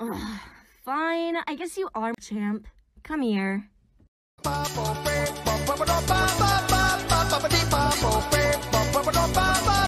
Ugh, fine, I guess you are champ. Come here.